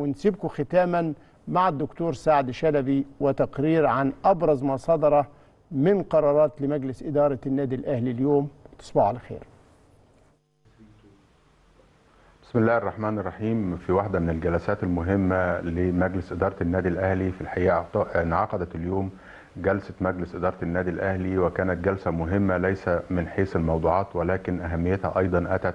ونسيبكم ختاما مع الدكتور سعد شلبي وتقرير عن أبرز ما صدر من قرارات لمجلس إدارة النادي الأهلي اليوم. تصبحوا على خير. بسم الله الرحمن الرحيم. في واحدة من الجلسات المهمة لمجلس إدارة النادي الأهلي في الحقيقة انعقدت اليوم جلسة مجلس إدارة النادي الأهلي وكانت جلسة مهمة ليس من حيث الموضوعات ولكن أهميتها أيضا أتت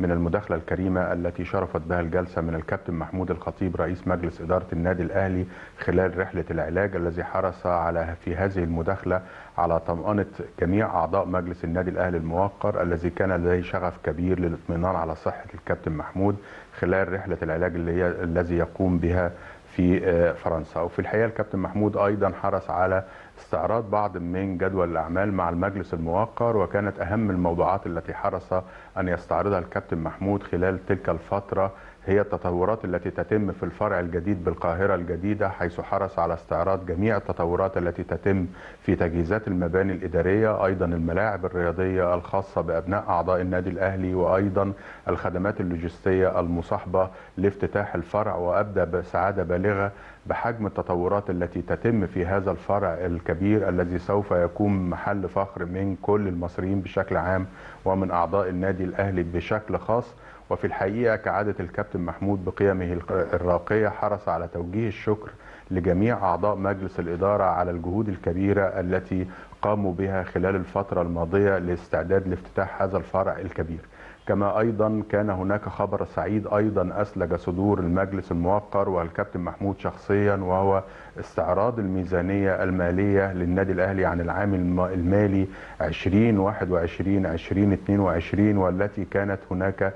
من المداخلة الكريمة التي شرفت بها الجلسة من الكابتن محمود الخطيب رئيس مجلس إدارة النادي الأهلي خلال رحلة العلاج الذي حرص على في هذه المداخلة على طمأنة جميع أعضاء مجلس النادي الأهلي الموقر الذي كان لديه شغف كبير للاطمئنان على صحة الكابتن محمود خلال رحلة العلاج اللي هي الذي يقوم بها في فرنسا. وفي الحقيقة الكابتن محمود أيضا حرص على استعراض بعض من جدول الأعمال مع المجلس الموقر وكانت أهم الموضوعات التي حرص أن يستعرضها الكابتن محمود خلال تلك الفترة هي التطورات التي تتم في الفرع الجديد بالقاهرة الجديدة حيث حرص على استعراض جميع التطورات التي تتم في تجهيزات المباني الإدارية أيضا الملاعب الرياضية الخاصة بأبناء أعضاء النادي الأهلي وأيضا الخدمات اللوجستية المصاحبة لافتتاح الفرع. وأبدأ بسعادة بالغة بحجم التطورات التي تتم في هذا الفرع الكبير الذي سوف يكون محل فخر من كل المصريين بشكل عام ومن أعضاء النادي الأهلي بشكل خاص. وفي الحقيقة كعادة الكابتن محمود بقيمه الراقية حرص على توجيه الشكر لجميع أعضاء مجلس الإدارة على الجهود الكبيرة التي قاموا بها خلال الفترة الماضية لاستعداد لافتتاح هذا الفرع الكبير. كما أيضا كان هناك خبر سعيد أيضا أسلج صدور المجلس الموقر والكابتن محمود شخصيا وهو استعراض الميزانية المالية للنادي الأهلي عن العام المالي 2021 2022 والتي كانت هناك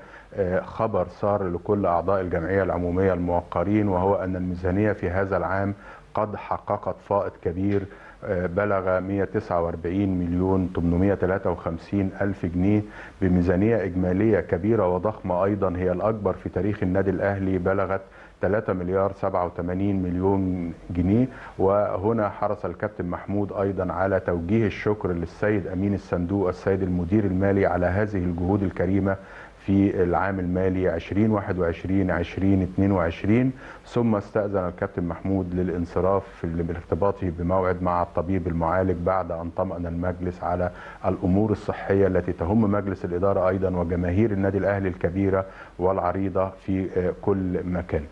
خبر صار لكل أعضاء الجمعية العمومية الموقرين وهو أن الميزانية في هذا العام قد حققت فائض كبير بلغ 149 مليون 853 ألف جنيه بميزانية إجمالية كبيرة وضخمة أيضا. هي الأكبر في تاريخ النادي الأهلي بلغت 3 مليار 87 مليون جنيه. وهنا حرص الكابتن محمود أيضا على توجيه الشكر للسيد أمين الصندوق السيد المدير المالي على هذه الجهود الكريمة في العام المالي 2021 2022 ثم استأذن الكابتن محمود للانصراف في ارتباطه بموعد مع الطبيب المعالج بعد أن طمأن المجلس على الأمور الصحية التي تهم مجلس الإدارة أيضا وجماهير النادي الأهلي الكبيرة والعريضة في كل مكان.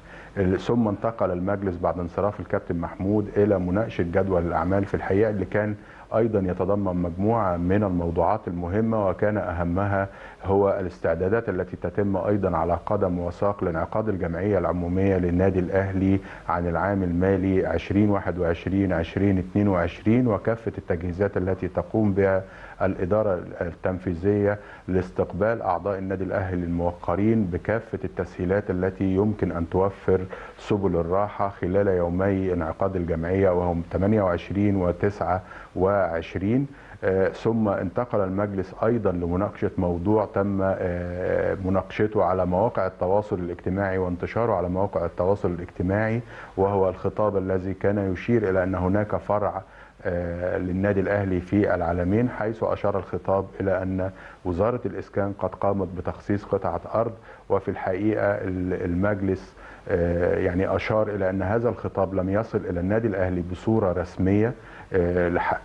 ثم انتقل المجلس بعد انصراف الكابتن محمود إلى مناقشة جدول الأعمال في الحقيقة اللي كان أيضا يتضمن مجموعة من الموضوعات المهمة وكان أهمها هو الاستعدادات التي تتم أيضا على قدم وساق لانعقاد الجمعية العمومية للنادي الأهلي عن العام المالي 2021 2022 وكافة التجهيزات التي تقوم بها الإدارة التنفيذية لاستقبال أعضاء النادي الأهلي الموقرين بكافة التسهيلات التي يمكن أن توفر سبل الراحة خلال يومي انعقاد الجمعية وهم 28 و 29 آه ثم انتقل المجلس أيضا لمناقشة موضوع تم آه مناقشته على مواقع التواصل الاجتماعي وانتشاره على مواقع التواصل الاجتماعي وهو الخطاب الذي كان يشير إلى أن هناك فرع آه للنادي الأهلي في العالمين حيث أشار الخطاب إلى أن وزارة الإسكان قد قامت بتخصيص قطعة أرض وفي الحقيقة المجلس يعني أشار إلى أن هذا الخطاب لم يصل إلى النادي الأهلي بصورة رسمية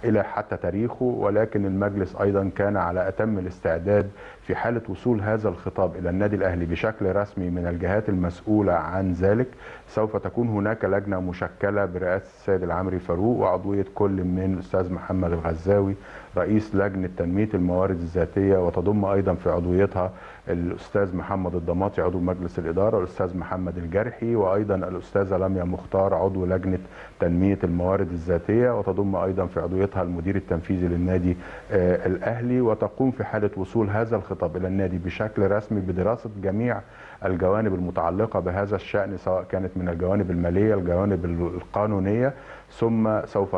إلى حتى تاريخه ولكن المجلس أيضا كان على أتم الاستعداد في حالة وصول هذا الخطاب إلى النادي الأهلي بشكل رسمي من الجهات المسؤولة عن ذلك سوف تكون هناك لجنة مشكلة برئاسة السيد العمري فاروق وعضوية كل من الأستاذ محمد الغزاوي رئيس لجنة تنمية الموارد الذاتية وتضم أيضا في عضويتها الأستاذ محمد الضماطي عضو مجلس الإدارة والاستاذ محمد الجرحي وأيضا الأستاذة لميا مختار عضو لجنة تنمية الموارد الذاتية وتضم أيضا في عضويتها المدير التنفيذي للنادي آه الأهلي. وتقوم في حالة وصول هذا الخطاب إلى النادي بشكل رسمي بدراسة جميع الجوانب المتعلقة بهذا الشأن سواء كانت من الجوانب المالية الجوانب القانونية ثم سوف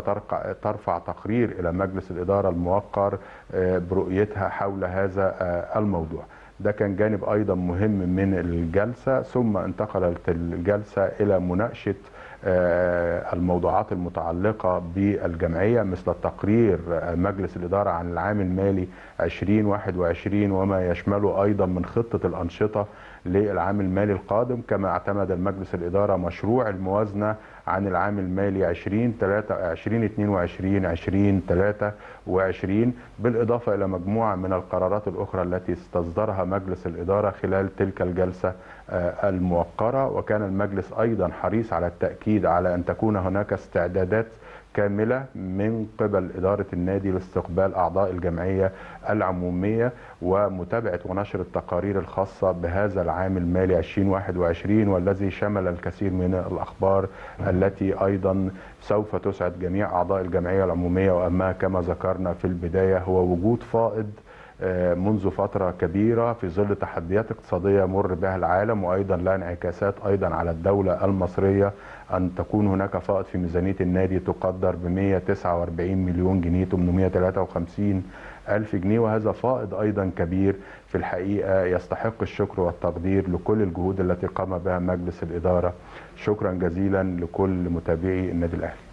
ترفع تقرير إلى مجلس الإدارة الموقر برؤيتها حول هذا الموضوع. ده كان جانب أيضا مهم من الجلسة ثم انتقلت الجلسة إلى مناقشة الموضوعات المتعلقة بالجمعية مثل التقرير مجلس الإدارة عن العام المالي 2021 وما يشمله أيضا من خطة الأنشطة للعام المالي القادم. كما اعتمد المجلس الإدارة مشروع الموازنة عن العام المالي 20 2022 2023 بالإضافة إلى مجموعة من القرارات الأخرى التي استصدرها مجلس الإدارة خلال تلك الجلسة الموقرة. وكان المجلس أيضا حريص على التأكيد على أن تكون هناك استعدادات كاملة من قبل إدارة النادي لاستقبال أعضاء الجمعية العمومية ومتابعة ونشر التقارير الخاصة بهذا العام المالي 2021 والذي شمل الكثير من الأخبار التي أيضا سوف تسعد جميع أعضاء الجمعية العمومية. وأما كما ذكرنا في البداية هو وجود فائض منذ فترة كبيرة في ظل تحديات اقتصادية مر بها العالم وأيضا لها انعكاسات أيضا على الدولة المصرية أن تكون هناك فائض في ميزانية النادي تقدر ب 149 مليون جنيه 853 ألف جنيه وهذا فائض أيضا كبير في الحقيقة. يستحق الشكر والتقدير لكل الجهود التي قام بها مجلس الإدارة. شكرا جزيلا لكل متابعي النادي الأهلي.